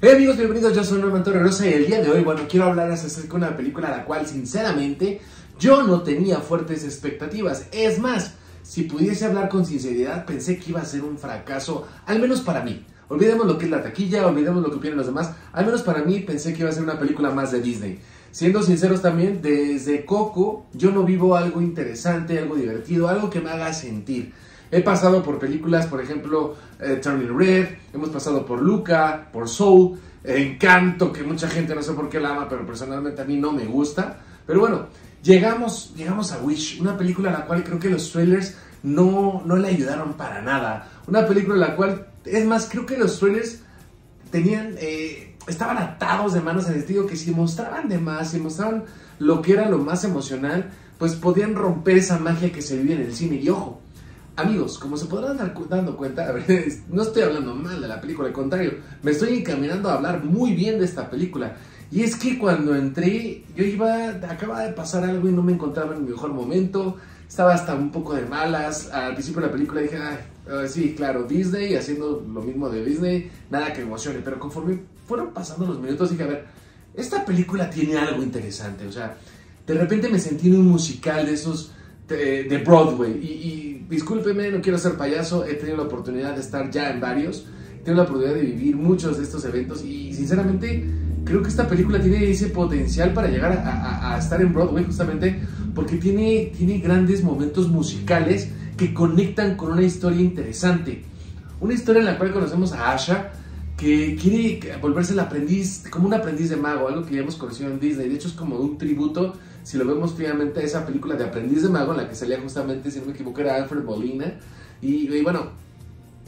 Hey amigos, bienvenidos, yo soy Norman Torrerosa y el día de hoy, bueno, quiero hablarles acerca de una película a la cual sinceramente yo no tenía fuertes expectativas. Es más, si pudiese hablar con sinceridad, pensé que iba a ser un fracaso, al menos para mí. Olvidemos lo que es la taquilla, olvidemos lo que opinan los demás, al menos para mí pensé que iba a ser una película más de Disney. Siendo sinceros también, desde Coco yo no vivo algo interesante, algo divertido, algo que me haga sentir. He pasado por películas, por ejemplo, eh, Turning Red, hemos pasado por Luca, por Soul, Encanto, que mucha gente no sé por qué la ama, pero personalmente a mí no me gusta. Pero bueno, llegamos, llegamos a Wish, una película a la cual creo que los trailers no, no le ayudaron para nada. Una película en la cual, es más, creo que los trailers tenían, eh, estaban atados de manos en el sentido que si mostraban de más, si mostraban lo que era lo más emocional, pues podían romper esa magia que se vive en el cine. Y ojo, Amigos, como se podrán dar dando cuenta, no estoy hablando mal de la película, al contrario, me estoy encaminando a hablar muy bien de esta película. Y es que cuando entré, yo iba, acaba de pasar algo y no me encontraba en mi mejor momento, estaba hasta un poco de malas. Al principio de la película dije, Ay, sí, claro, Disney haciendo lo mismo de Disney, nada que emocione, pero conforme fueron pasando los minutos dije, a ver, esta película tiene algo interesante, o sea, de repente me sentí en un musical de esos de, Broadway. Y, discúlpeme, no quiero ser payaso, he tenido la oportunidad de estar ya en varios, he tenido la oportunidad de vivir muchos de estos eventos y sinceramente creo que esta película tiene ese potencial para llegar a, estar en Broadway justamente porque tiene, tiene grandes momentos musicales que conectan con una historia interesante. Una historia en la cual conocemos a Asha, que quiere volverse el aprendiz, como un aprendiz de mago, algo que ya hemos conocido en Disney. De hecho, es como un tributo, si lo vemos fríamente, esa película de aprendiz de mago, en la que salía justamente, si no me equivoco, era Alfred Molina. Y, bueno,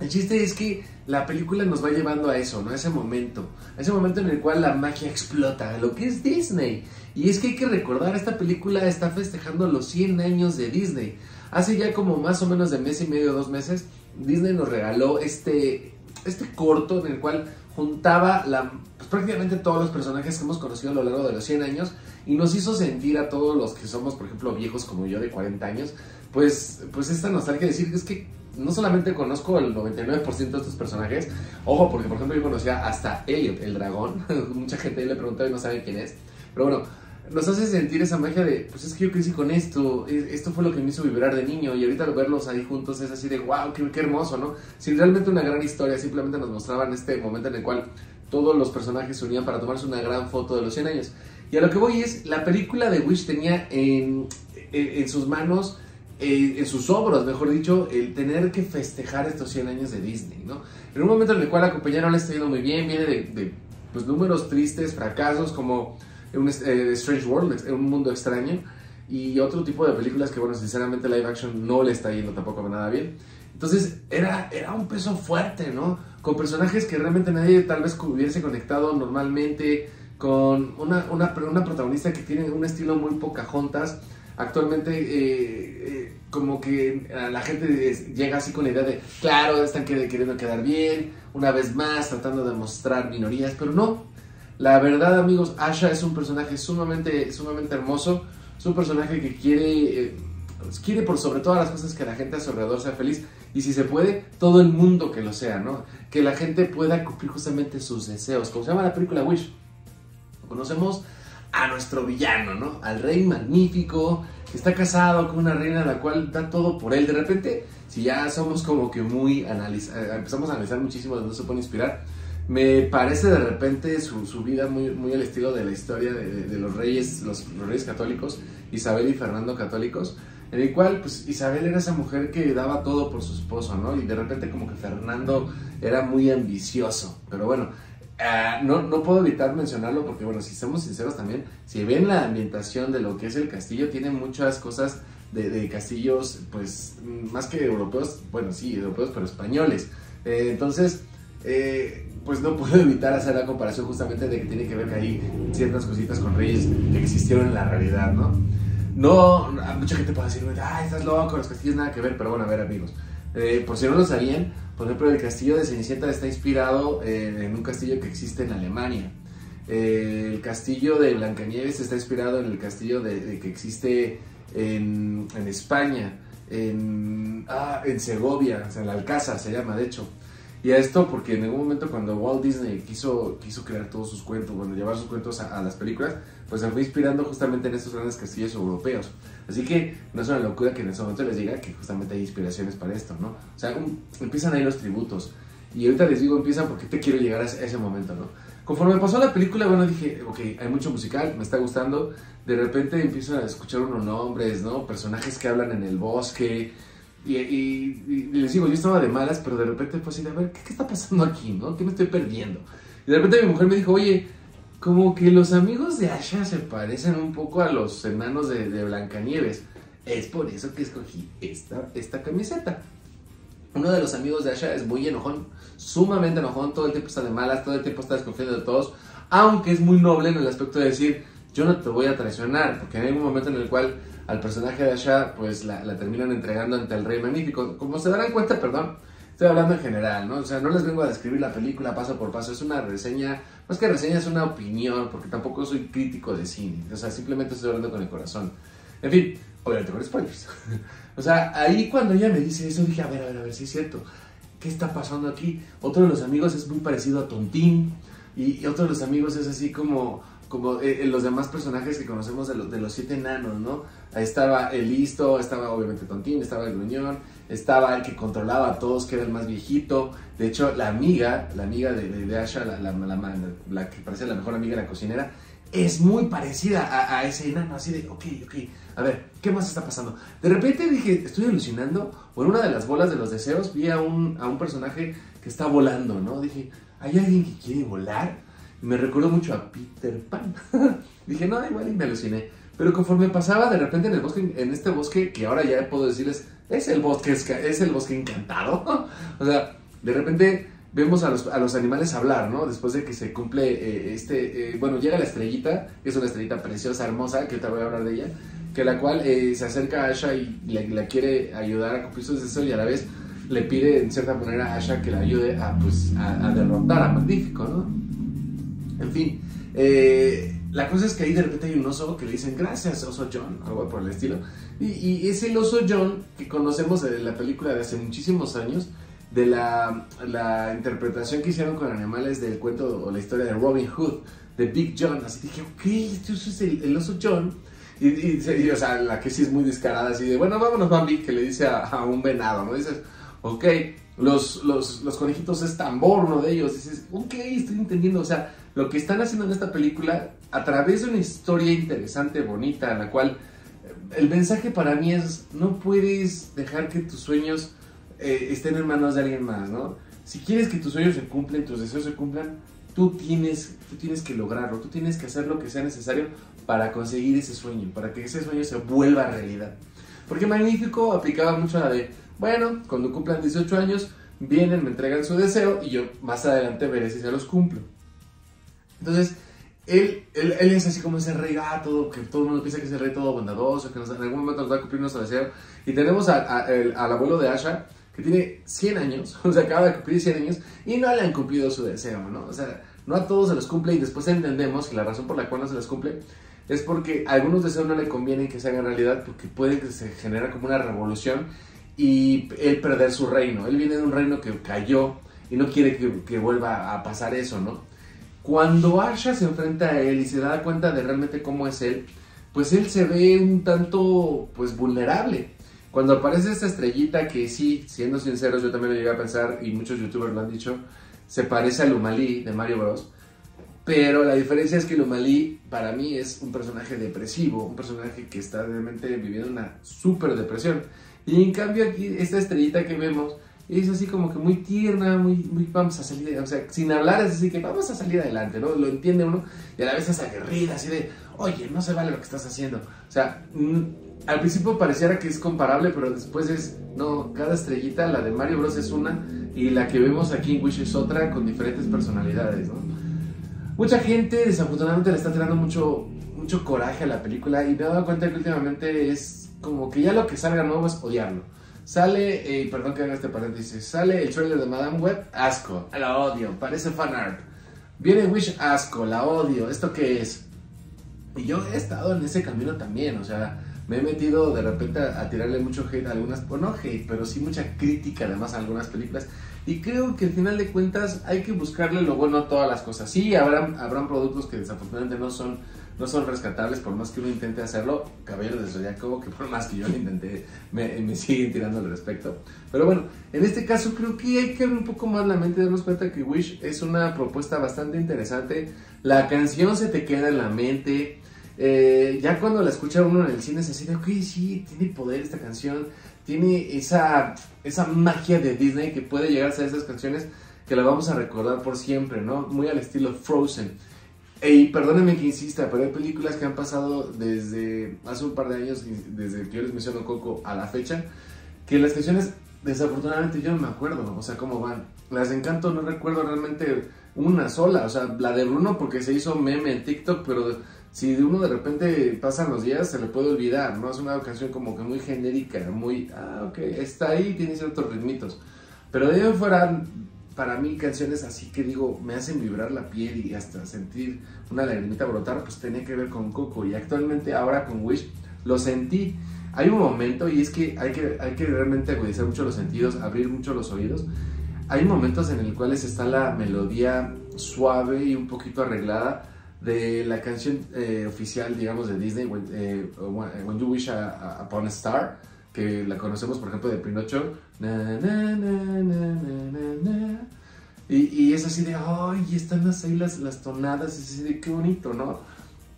el chiste es que la película nos va llevando a eso, ¿no? A ese momento. A ese momento en el cual la magia explota, lo que es Disney. Y es que hay que recordar, esta película está festejando los 100 años de Disney. Hace ya como más o menos de mes y medio, dos meses, Disney nos regaló este este corto en el cual juntaba la, pues, prácticamente todos los personajes que hemos conocido a lo largo de los 100 años y nos hizo sentir a todos los que somos, por ejemplo, viejos como yo de 40 años, pues, pues esta nostalgia de decir es que no solamente conozco el 99% de estos personajes, ojo, porque por ejemplo yo conocía hasta Elliot, el dragón, mucha gente le preguntaba y no sabe quién es, pero bueno, nos hace sentir esa magia de, pues es que yo crecí con esto, esto fue lo que me hizo vibrar de niño y ahorita verlos ahí juntos es así de, wow, qué, qué hermoso, ¿no? Sin realmente una gran historia, simplemente nos mostraban este momento en el cual todos los personajes se unían para tomarse una gran foto de los 100 años. Y a lo que voy es, la película de Wish tenía en, en, sus manos, eh, en sus hombros, mejor dicho, el tener que festejar estos 100 años de Disney, ¿no? En un momento en el cual la compañía no le está yendo muy bien, viene de, de pues, números tristes, fracasos como un eh, Strange World, un mundo extraño, y otro tipo de películas que, bueno, sinceramente live action no le está yendo tampoco nada bien. Entonces era, era un peso fuerte, ¿no? Con personajes que realmente nadie tal vez hubiese conectado normalmente, con una, una, protagonista que tiene un estilo muy juntas Actualmente, eh, eh, como que la gente llega así con la idea de, claro, están queriendo quedar bien, una vez más, tratando de mostrar minorías, pero no, la verdad, amigos, Asha es un personaje sumamente, sumamente hermoso. Es un personaje que quiere, eh, quiere por sobre todas las cosas que la gente a su alrededor sea feliz. Y si se puede, todo el mundo que lo sea, ¿no? Que la gente pueda cumplir justamente sus deseos. Como se llama la película Wish. Conocemos a nuestro villano, ¿no? Al rey magnífico, que está casado con una reina la cual da todo por él. De repente, si ya somos como que muy eh, empezamos a analizar muchísimo de dónde se puede inspirar me parece de repente su, su vida muy, muy al estilo de la historia de, de, los reyes, los, reyes católicos, Isabel y Fernando católicos, en el cual pues Isabel era esa mujer que daba todo por su esposo, ¿no? Y de repente como que Fernando era muy ambicioso, pero bueno, uh, no, no puedo evitar mencionarlo porque bueno, si somos sinceros también, si ven la ambientación de lo que es el castillo, tiene muchas cosas de, castillos pues más que europeos, bueno sí, europeos, pero españoles. Eh, entonces, eh, pues no puedo evitar hacer la comparación justamente de que tiene que ver que hay ciertas cositas con reyes que existieron en la realidad, ¿no? No, mucha gente puede decir, ay, estás loco, los castillos nada que ver, pero bueno, a ver amigos, eh, por si no lo sabían, por ejemplo, el castillo de Cenicienta está inspirado en un castillo que existe en Alemania. el castillo de Blancanieves está inspirado en el castillo de, que existe en, España, en, ah, en Segovia, o sea, el Alcázar se llama, de hecho. Y a esto porque en algún momento cuando Walt Disney quiso, quiso crear todos sus cuentos, bueno, llevar sus cuentos a, las películas, pues se fue inspirando justamente en estos grandes castillos europeos. Así que no es una locura que en ese momento les diga que justamente hay inspiraciones para esto, ¿no? O sea, empiezan ahí los tributos. Y ahorita les digo, empiezan porque te quiero llegar a ese, momento, ¿no? Conforme pasó la película, bueno, dije, ok, hay mucho musical, me está gustando. De repente empiezo a escuchar unos nombres, ¿no? Personajes que hablan en el bosque, y, les digo, yo estaba de malas, pero de repente fue así a ver, ¿qué, está pasando aquí, no? ¿Qué me estoy perdiendo? Y de repente mi mujer me dijo, oye, como que los amigos de Asha se parecen un poco a los hermanos de, Blancanieves. Es por eso que escogí esta, esta camiseta. Uno de los amigos de Asha es muy enojón, sumamente enojón, todo el tiempo está de malas, todo el tiempo está desconfiando de todos, aunque es muy noble en el aspecto de decir, yo no te voy a traicionar, porque hay un momento en el cual al personaje de Asha, pues la, terminan entregando ante el Rey Magnífico. Como se darán cuenta, perdón, estoy hablando en general, ¿no? O sea, no les vengo a describir la película paso por paso, es una reseña, más que reseña, es una opinión, porque tampoco soy crítico de cine, o sea, simplemente estoy hablando con el corazón. En fin, obviamente con spoilers. o sea, ahí cuando ella me dice eso, dije, a ver, a ver, a ver, si es cierto. ¿Qué está pasando aquí? Otro de los amigos es muy parecido a Tontín. y otro de los amigos es así como como eh, eh, los demás personajes que conocemos de, de los siete enanos, ¿no? Ahí estaba el listo, estaba obviamente Tontín, estaba el gruñón, estaba el que controlaba a todos, que era el más viejito. De hecho, la amiga, la amiga de, de, Asha, la, la, la, que parece la mejor amiga de la cocinera, es muy parecida a, ese enano, así de, ok, ok, a ver, ¿qué más está pasando? De repente dije, estoy alucinando, por una de las bolas de los deseos vi a un, a un personaje que está volando, ¿no? Dije, ¿hay alguien que quiere volar? Me recordó mucho a Peter Pan. Dije, no, igual y me aluciné. Pero conforme pasaba, de repente en el bosque, en este bosque, que ahora ya puedo decirles, es el bosque, es, el bosque encantado. o sea, de repente vemos a los, a los, animales hablar, ¿no? Después de que se cumple eh, este, eh, bueno, llega la estrellita, que es una estrellita preciosa, hermosa, que te voy a hablar de ella, que la cual eh, se acerca a Asha y la quiere ayudar a cumplir sus deseos y a la vez le pide en cierta manera a Asha que la ayude a, pues, a, a derrotar a Magnífico, ¿no? En fin, eh, la cosa es que ahí de repente hay un oso que le dicen gracias, oso John, algo por el estilo. Y, y es el oso John que conocemos de la película de hace muchísimos años, de la, interpretación que hicieron con animales del cuento o la historia de Robin Hood, de Big John. Así dije, ok, este es el, oso John. Y, y, o sea, la que sí es muy descarada, así de, bueno, vámonos, Bambi, que le dice a, a un venado, ¿no? Dices, ok, los, los, los, conejitos es tambor, uno de ellos. Dices, ok, estoy entendiendo. O sea, lo que están haciendo en esta película, a través de una historia interesante, bonita, en la cual eh, el mensaje para mí es, no puedes dejar que tus sueños eh, estén en manos de alguien más, ¿no? Si quieres que tus sueños se cumplan, tus deseos se cumplan, tú tienes, tú tienes que lograrlo, tú tienes que hacer lo que sea necesario para conseguir ese sueño, para que ese sueño se vuelva realidad. Porque Magnífico aplicaba mucho la de, bueno, cuando cumplan 18 años, vienen, me entregan su deseo y yo más adelante veré si se los cumplo. Entonces, él, él, es así como ese rey gato, que todo el mundo piensa que es el rey todo bondadoso, que en algún momento nos va a cumplir nuestro deseo. Y tenemos al abuelo de Asha, que tiene 100 años, o sea, acaba de cumplir 100 años, y no le han cumplido su deseo, ¿no? O sea, no a todos se los cumple y después entendemos que la razón por la cual no se les cumple es porque a algunos deseos no le convienen que se hagan realidad porque puede que se genere como una revolución y él perder su reino. Él viene de un reino que cayó y no quiere que, vuelva a pasar eso, ¿no? Cuando Asha se enfrenta a él y se da cuenta de realmente cómo es él, pues él se ve un tanto, pues, vulnerable. Cuando aparece esta estrellita que sí, siendo sinceros, yo también lo llegué a pensar y muchos youtubers lo han dicho, se parece a Lumali de Mario Bros. Pero la diferencia es que Lumali para mí es un personaje depresivo, un personaje que está realmente viviendo una super depresión. Y en cambio aquí, esta estrellita que vemos es así como que muy tierna, muy, muy vamos a salir, o sea, sin hablar es así que vamos a salir adelante, ¿no? Lo entiende uno y a la vez es aguerrida, así de, oye, no se vale lo que estás haciendo. O sea, al principio pareciera que es comparable, pero después es, no, cada estrellita, la de Mario Bros es una y la que vemos aquí en Wish es otra con diferentes personalidades, ¿no? Mucha gente desafortunadamente le está tirando mucho, mucho coraje a la película y me he dado cuenta que últimamente es como que ya lo que salga nuevo es odiarlo. Sale, eh, perdón que haga este paréntesis, sale el trailer de Madame Web, asco, la odio, parece fan art. Viene Wish, asco, la odio, ¿esto qué es? Y yo he estado en ese camino también, o sea, me he metido de repente a, tirarle mucho hate a algunas, pues no hate, pero sí mucha crítica además a algunas películas. Y creo que al final de cuentas hay que buscarle lo bueno a todas las cosas. Sí, habrán, habrán productos que desafortunadamente no son, no son rescatables por más que uno intente hacerlo. Caballero de Zodiaco, que por más que yo lo intenté, me, me siguen tirando al respecto. Pero bueno, en este caso creo que hay que abrir un poco más la mente y darnos cuenta que Wish es una propuesta bastante interesante. La canción se te queda en la mente. Eh, ya cuando la escucha uno en el cine se dice, ok, sí, tiene poder esta canción tiene esa, esa magia de Disney que puede llegar a esas canciones que la vamos a recordar por siempre, ¿no? Muy al estilo Frozen. Y perdónenme que insista, pero hay películas que han pasado desde hace un par de años, desde que yo les menciono Coco a la fecha, que las canciones desafortunadamente yo no me acuerdo, o sea, cómo van. Las Encanto no recuerdo realmente una sola, o sea, la de Bruno porque se hizo meme en TikTok, pero si uno de repente pasan los días, se le puede olvidar, ¿no? Es una canción como que muy genérica, muy, ah, ok, está ahí, tiene ciertos ritmitos. Pero de ahí fuera, para mí, canciones así que digo, me hacen vibrar la piel y hasta sentir una lagrimita brotar, pues tenía que ver con Coco. Y actualmente, ahora con Wish, lo sentí. Hay un momento, y es que hay que, hay que realmente agudizar mucho los sentidos, abrir mucho los oídos. Hay momentos en los cuales está la melodía suave y un poquito arreglada de la canción eh, oficial, digamos, de Disney, When, eh, When You Wish Upon a Star, que la conocemos, por ejemplo, de Pinocho. y, y, es así de, ay, están las, ahí las, las tonadas, es así de, qué bonito, ¿no?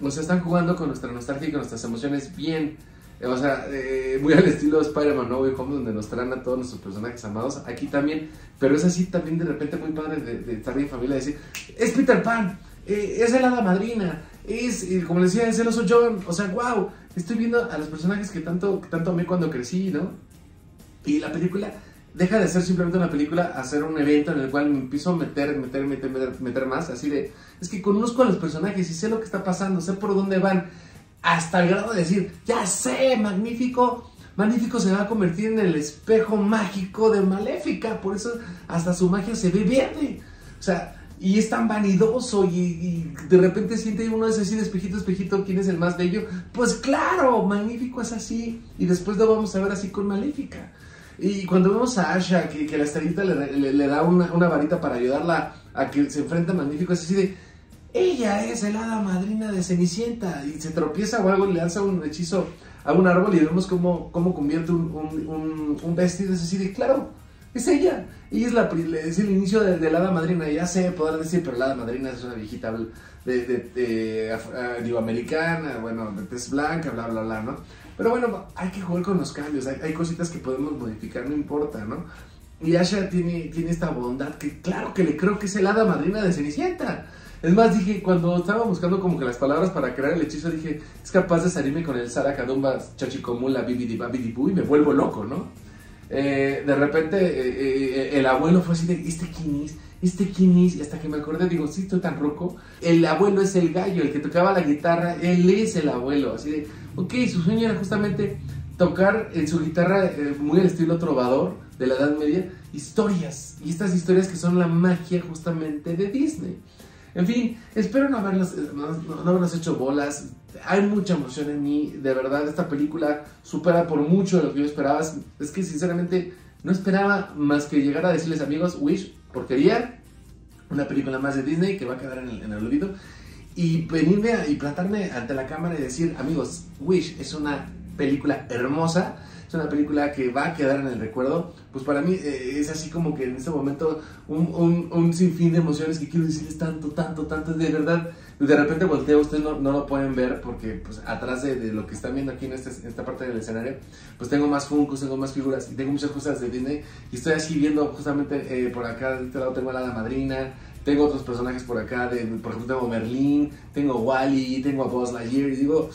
O sea, están jugando con nuestra nostalgia y con nuestras emociones bien. O sea, eh, muy al estilo de Spider-Man No Home, donde nos traen a todos nuestros personajes amados. Aquí también, pero es así también de repente muy padre de, estar en familia y decir, es Peter Pan, eh, es el hada madrina, es, eh, como les decía, es el oso John, o sea, wow, estoy viendo a los personajes que tanto, tanto amé cuando crecí, ¿no? Y la película deja de ser simplemente una película a ser un evento en el cual me empiezo a meter, meter, meter, meter, meter más, así de, es que conozco a los personajes y sé lo que está pasando, sé por dónde van, hasta el grado de decir, ya sé, magnífico, Magnífico se va a convertir en el espejo mágico de Maléfica, por eso hasta su magia se ve verde. O sea, y es tan vanidoso y, de repente siente uno ese así de espejito, espejito, ¿quién es el más bello? Pues claro, Magnífico es así y después lo vamos a ver así con Maléfica. Y cuando vemos a Asha, que, la estrellita le, da una, varita para ayudarla a que se enfrente a Magnífico, es así de, ella es el madrina de Cenicienta y se tropieza o algo, le lanza un hechizo a un árbol y vemos cómo, cómo convierte un, un, un vestido, es así de, claro, es ella. Y es, la, es el inicio de, de, la hada madrina. Ya sé poder decir, pero la hada madrina es una viejita de, de, ah, americana, bueno, de tez blanca, bla, bla, bla, ¿no? Pero bueno, hay que jugar con los cambios. Hay, hay cositas que podemos modificar, no importa, ¿no? Y Asha tiene, tiene esta bondad que, claro que le creo que es el hada madrina de Cenicienta. Es más, dije, cuando estaba buscando como que las palabras para crear el hechizo, dije, es capaz de salirme con el Sarakadumba Chachicomula Bibidi Babidi y me vuelvo loco, ¿no? Eh, de repente eh, eh, el abuelo fue así de, ¿este quién es? ¿Este quién? Y hasta que me acordé, digo, sí, estoy tan roco. El abuelo es el gallo, el que tocaba la guitarra, él es el abuelo. Así de, ok, su sueño era justamente tocar en su guitarra, muy al estilo trovador de la Edad Media, historias. Y estas historias que son la magia justamente de Disney. En fin, espero no haberlas, no, haberlas hecho bolas. Hay mucha emoción en mí. De verdad, esta película supera por mucho lo que yo esperaba. Es que sinceramente no esperaba más que llegar a decirles amigos, Wish, porquería. Una película más de Disney que va a quedar en el, en el olvido. Y venirme a, y plantarme ante la cámara y decir, amigos, Wish es una película hermosa es una película que va a quedar en el recuerdo, pues para mí eh, es así como que en este momento un, un, sinfín de emociones que quiero decirles tanto, tanto, tanto, de verdad, de repente volteo, ustedes no, no lo pueden ver porque pues atrás de, de, lo que están viendo aquí en, este, esta parte del escenario, pues tengo más funcos, tengo más figuras y tengo muchas cosas de Disney. Y estoy así viendo justamente eh, por acá, de este lado tengo a la madrina, tengo otros personajes por acá, de, por ejemplo tengo Merlín, tengo Wally, tengo a Buzz Lightyear y digo,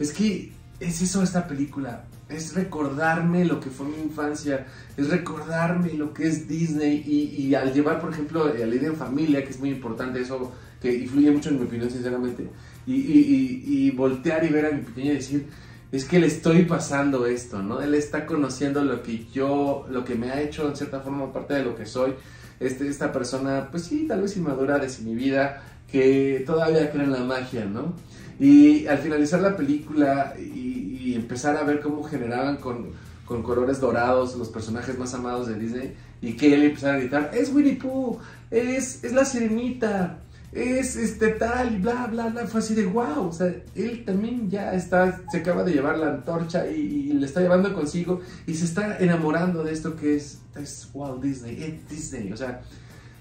es que es eso esta película, es recordarme lo que fue mi infancia, es recordarme lo que es Disney y, al llevar, por ejemplo, a la idea en familia, que es muy importante, eso que influye mucho en mi opinión, sinceramente, y, y, voltear y ver a mi pequeño y decir, es que le estoy pasando esto, ¿no? Él está conociendo lo que yo, lo que me ha hecho en cierta forma parte de lo que soy, este, esta persona, pues sí, tal vez inmadura de mi vida, que todavía cree en la magia, ¿no? Y al finalizar la película y, empezar a ver cómo generaban con, con, colores dorados los personajes más amados de Disney, y que él empezara a gritar, es Winnie Pooh, es, es la sirenita, es este tal y bla, bla, bla. Fue así de wow. O sea, él también ya está, se acaba de llevar la antorcha y, le está llevando consigo y se está enamorando de esto que es, es wow, Disney, es Disney. O sea,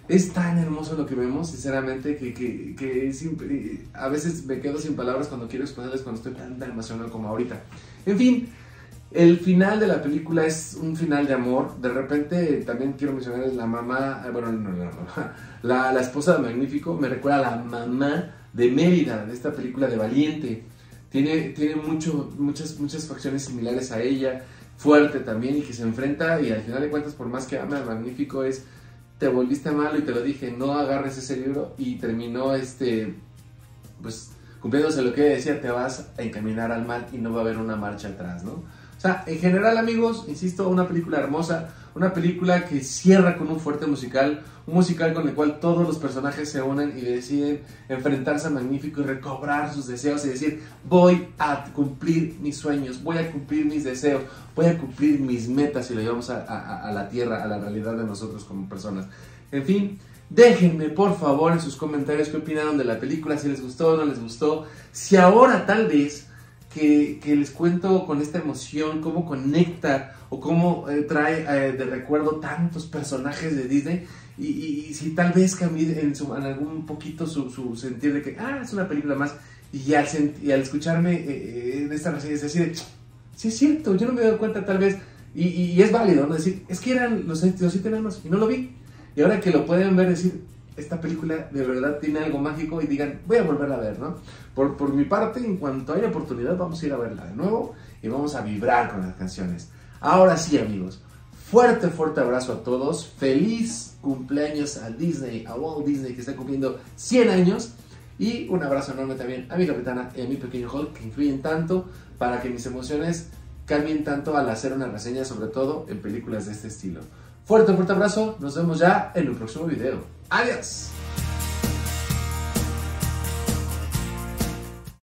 es tan hermoso lo que vemos, sinceramente, que, que, que a veces me quedo sin palabras cuando quiero exponerles cuando estoy tan, tan emocionado como ahorita. En fin. El final de la película es un final de amor. De repente también quiero mencionar la mamá, eh, bueno, no, no, no, la, la esposa de Magnífico me recuerda a la mamá de Mérida, de esta película de Valiente. Tiene, tiene mucho, muchas, muchas facciones similares a ella, fuerte también y que se enfrenta y al final de cuentas por más que ama al Magnífico es te volviste malo y te lo dije, no agarres ese libro y terminó este, pues cumpliéndose lo que decía, te vas a encaminar al mal y no va a haber una marcha atrás, ¿no? O sea, en general, amigos, insisto, una película hermosa, una película que cierra con un fuerte musical, un musical con el cual todos los personajes se unen y deciden enfrentarse a Magnífico y recobrar sus deseos y decir, voy a cumplir mis sueños, voy a cumplir mis deseos, voy a cumplir mis metas y lo llevamos a, la tierra, a la realidad de nosotros como personas. En fin, Déjenme por favor en sus comentarios qué opinaron de la película, si les gustó o no les gustó. Si ahora tal vez que, les cuento con esta emoción, cómo conecta o cómo eh, trae eh, de recuerdo tantos personajes de Disney. Y, si tal vez cambie en, en algún poquito su, su, sentir de que, ah, es una película más. Y al, y al escucharme eh, en esta reseña es decir, sí es cierto, yo no me he dado cuenta tal vez. Y, y es válido, ¿no? Decir, es que eran los, los siete enanos y no lo vi. Y ahora que lo pueden ver, decir, esta película de verdad tiene algo mágico y digan, voy a volverla a ver, ¿no? Por, por mi parte, en cuanto haya oportunidad, vamos a ir a verla de nuevo y vamos a vibrar con las canciones. Ahora sí, amigos, fuerte, fuerte abrazo a todos. Feliz cumpleaños a Disney, a Walt Disney, que está cumpliendo 100 años. Y un abrazo enorme también a mi capitana y a mi pequeño Hulk, que influyen tanto para que mis emociones cambien tanto al hacer una reseña, sobre todo en películas de este estilo. Fuerte, fuerte abrazo. Nos vemos ya en el próximo video. Aliás.